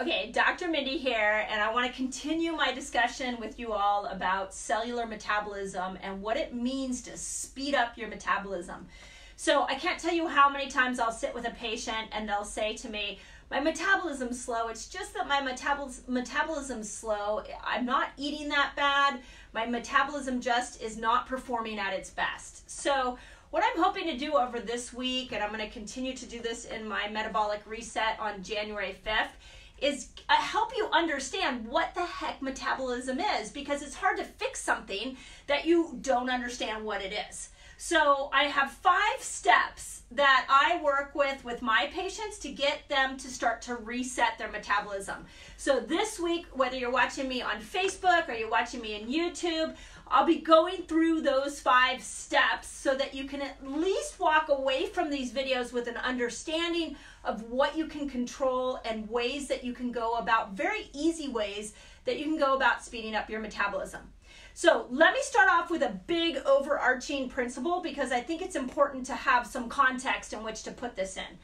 Okay, Dr. Mindy here, and I want to continue my discussion with you all about cellular metabolism and what it means to speed up your metabolism. So, I can't tell you how many times I'll sit with a patient and they'll say to me, My metabolism's slow. It's just that my metabol- metabolism's slow. I'm not eating that bad. My metabolism just is not performing at its best. So, what I'm hoping to do over this week, and I'm going to continue to do this in my metabolic reset on January 5th is uh, help you understand what the heck metabolism is because it's hard to fix something that you don't understand what it is. So I have five steps that I work with with my patients to get them to start to reset their metabolism. So this week, whether you're watching me on Facebook or you're watching me on YouTube, I'll be going through those five steps so that you can at least walk away from these videos with an understanding of what you can control and ways that you can go about, very easy ways that you can go about speeding up your metabolism. So let me start off with a big overarching principle because I think it's important to have some context in which to put this in.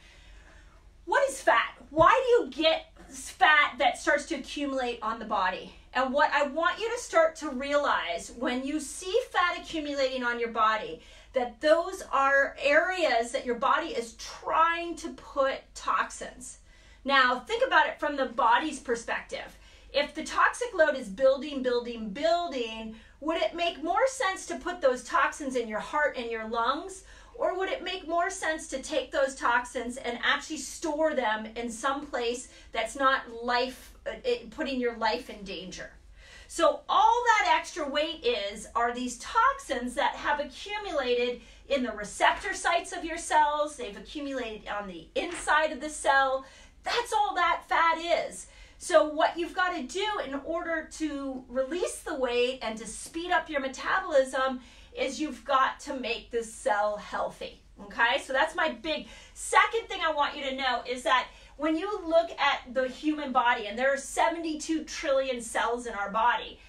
What is fat? Why do you get fat that starts to accumulate on the body? And what I want you to start to realize when you see fat accumulating on your body that those are areas that your body is trying to put toxins. Now, think about it from the body's perspective. If the toxic load is building, building, building, would it make more sense to put those toxins in your heart and your lungs? Or would it make more sense to take those toxins and actually store them in some place that's not life, uh, putting your life in danger? So all that extra weight is are these toxins that have accumulated in the receptor sites of your cells, they've accumulated on the inside of the cell. That's all that fat is. So what you've got to do in order to release the weight and to speed up your metabolism is you've got to make the cell healthy. Okay? So that's my big second thing I want you to know is that when you look at the human body, and there are 72 trillion cells in our body,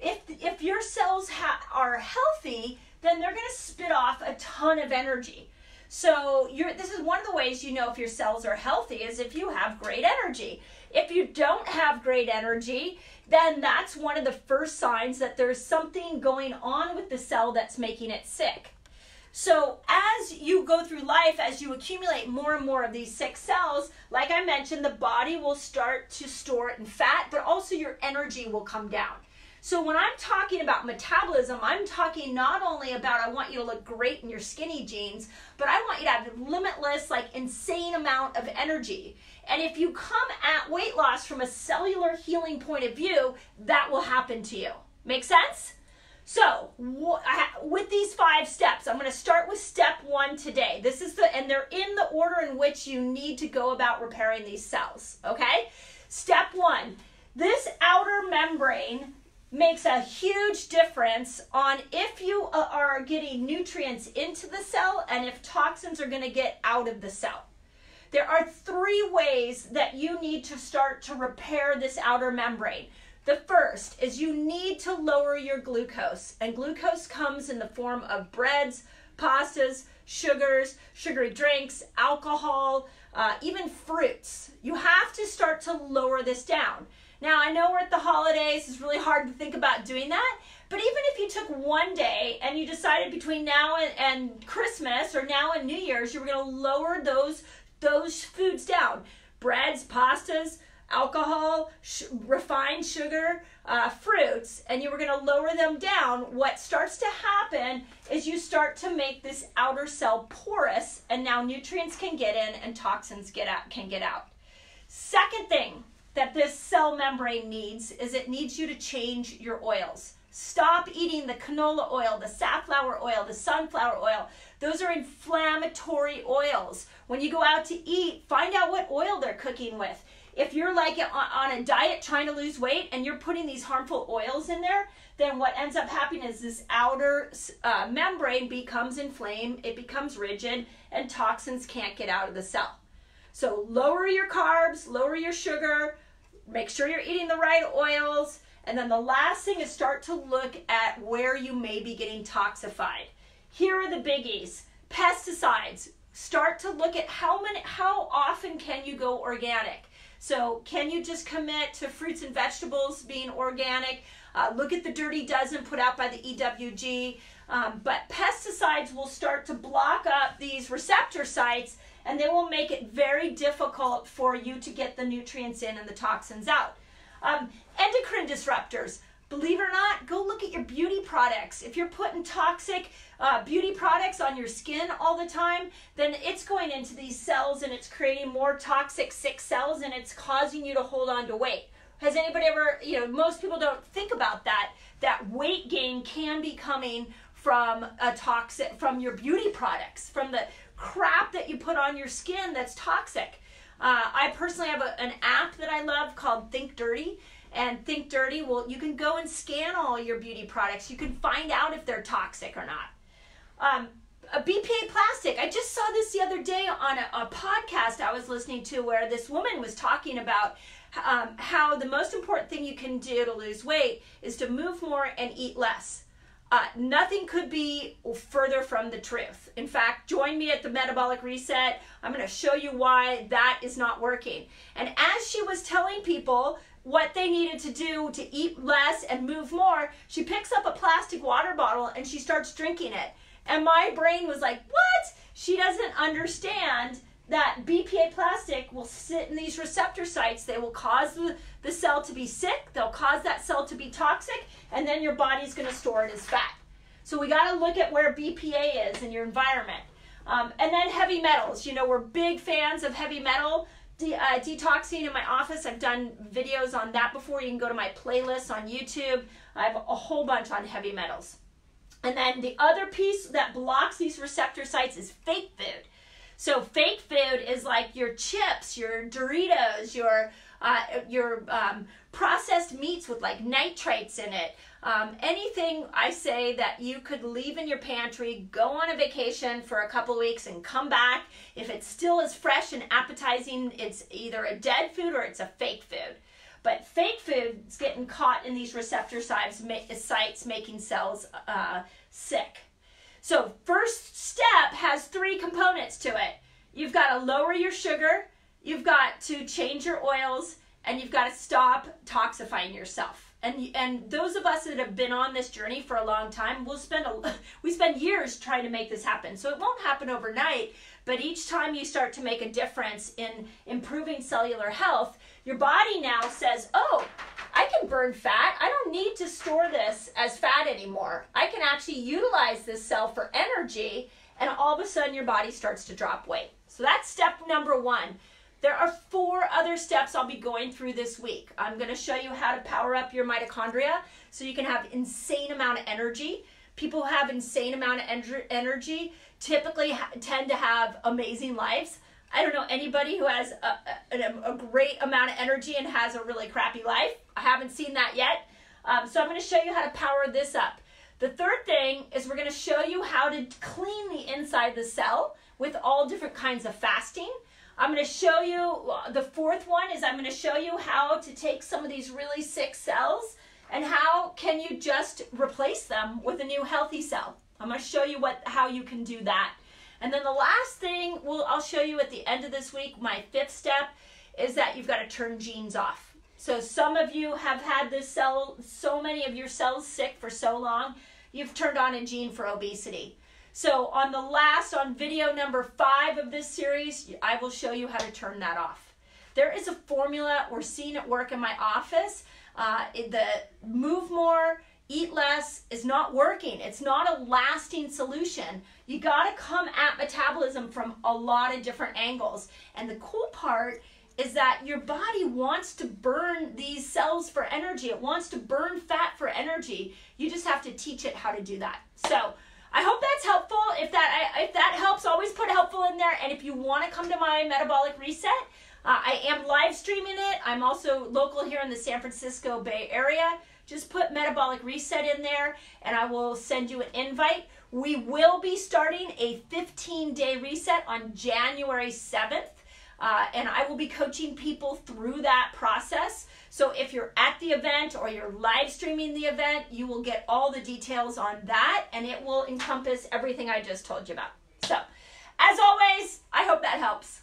if, if your cells ha- are healthy, then they're going to spit off a ton of energy. So this is one of the ways you know if your cells are healthy is if you have great energy. If you don't have great energy, then that's one of the first signs that there's something going on with the cell that's making it sick. So as you go through life, as you accumulate more and more of these sick cells, like I mentioned, the body will start to store it in fat, but also your energy will come down. So when I'm talking about metabolism, I'm talking not only about I want you to look great in your skinny jeans, but I want you to have limitless, like insane amount of energy. And if you come at weight loss from a cellular healing point of view, that will happen to you. Make sense? So, with these five steps, I'm going to start with step one today. This is the, and they're in the order in which you need to go about repairing these cells. Okay? Step one this outer membrane makes a huge difference on if you are getting nutrients into the cell and if toxins are going to get out of the cell. There are three ways that you need to start to repair this outer membrane. The first is you need to lower your glucose, and glucose comes in the form of breads, pastas, sugars, sugary drinks, alcohol, uh, even fruits. You have to start to lower this down. Now, I know we're at the holidays, it's really hard to think about doing that, but even if you took one day and you decided between now and, and Christmas or now and New Year's, you were going to lower those, those foods down breads, pastas, alcohol, sh- refined sugar, uh, fruits, and you were going to lower them down, what starts to happen is you start to make this outer cell porous, and now nutrients can get in and toxins get out, can get out. Second thing that this cell membrane needs is it needs you to change your oils. Stop eating the canola oil, the safflower oil, the sunflower oil. Those are inflammatory oils. When you go out to eat, find out what oil they're cooking with if you're like on a diet trying to lose weight and you're putting these harmful oils in there, then what ends up happening is this outer uh, membrane becomes inflamed, it becomes rigid, and toxins can't get out of the cell. So lower your carbs, lower your sugar, make sure you're eating the right oils, and then the last thing is start to look at where you may be getting toxified. Here are the biggies. Pesticides. Start to look at how many how often can you go organic? So, can you just commit to fruits and vegetables being organic? Uh, look at the Dirty Dozen put out by the EWG. Um, but pesticides will start to block up these receptor sites and they will make it very difficult for you to get the nutrients in and the toxins out. Um, endocrine disruptors. Believe it or not, go look at your beauty products. If you're putting toxic uh, beauty products on your skin all the time, then it's going into these cells and it's creating more toxic sick cells and it's causing you to hold on to weight. Has anybody ever, you know, most people don't think about that, that weight gain can be coming from a toxic, from your beauty products, from the crap that you put on your skin that's toxic. Uh, I personally have a, an app that I love called Think Dirty and Think Dirty, well, you can go and scan all your beauty products. You can find out if they're toxic or not. Um, a BPA plastic. I just saw this the other day on a, a podcast I was listening to where this woman was talking about um, how the most important thing you can do to lose weight is to move more and eat less. Uh, nothing could be further from the truth. In fact, join me at the metabolic reset. I'm going to show you why that is not working. And as she was telling people what they needed to do to eat less and move more, she picks up a plastic water bottle and she starts drinking it. And my brain was like, what? She doesn't understand that BPA plastic will sit in these receptor sites. They will cause the, the cell to be sick, they'll cause that cell to be toxic, and then your body's going to store it as fat. So we got to look at where BPA is in your environment. Um, and then heavy metals. You know, we're big fans of heavy metal de- uh, detoxing in my office. I've done videos on that before. You can go to my playlist on YouTube. I have a whole bunch on heavy metals. And then the other piece that blocks these receptor sites is fake food. So fake food is like your chips, your Doritos, your uh, your um, processed meats with like nitrates in it. Um, anything I say that you could leave in your pantry, go on a vacation for a couple weeks and come back. If it still is fresh and appetizing, it's either a dead food or it's a fake food. But fake food is getting caught in these receptor sites, sites making cells uh, sick. So, first step has three components to it. You've got to lower your sugar, you've got to change your oils, and you've got to stop toxifying yourself. And, and those of us that have been on this journey for a long time, we'll spend a, we spend years trying to make this happen. So it won't happen overnight, but each time you start to make a difference in improving cellular health, your body now says, "Oh, I can burn fat. I don't need to store this as fat anymore. I can actually utilize this cell for energy." And all of a sudden your body starts to drop weight. So that's step number 1 there are four other steps I'll be going through this week. I'm going to show you how to power up your mitochondria so you can have insane amount of energy. People who have insane amount of energy typically tend to have amazing lives. I don't know anybody who has a, a, a, great amount of energy and has a really crappy life. I haven't seen that yet. Um, so I'm going to show you how to power this up. The third thing is we're going to show you how to clean the inside the cell with all different kinds of fasting. I'm going to show you, the fourth one is I'm going to show you how to take some of these really sick cells and how can you just replace them with a new healthy cell. I'm going to show you what how you can do that. And then the last thing well, I'll show you at the end of this week, my fifth step, is that you've got to turn genes off. So some of you have had this cell, so many of your cells sick for so long, you've turned on a gene for obesity. So on the last, on video number five of this series, I will show you how to turn that off. There is a formula we're seeing it work in my office. Uh, the move more, eat less is not working. It's not a lasting solution. You got to come at metabolism from a lot of different angles. And the cool part is that your body wants to burn these cells for energy. It wants to burn fat for energy. You just have to teach it how to do that. So I hope that's helpful. If that if that helps, always put helpful in there. And if you want to come to my metabolic reset, uh, I am live streaming it. I'm also local here in the San Francisco Bay Area. Just put metabolic reset in there, and I will send you an invite. We will be starting a 15 day reset on January 7th. Uh, and I will be coaching people through that process. So if you're at the event or you're live streaming the event, you will get all the details on that and it will encompass everything I just told you about. So, as always, I hope that helps.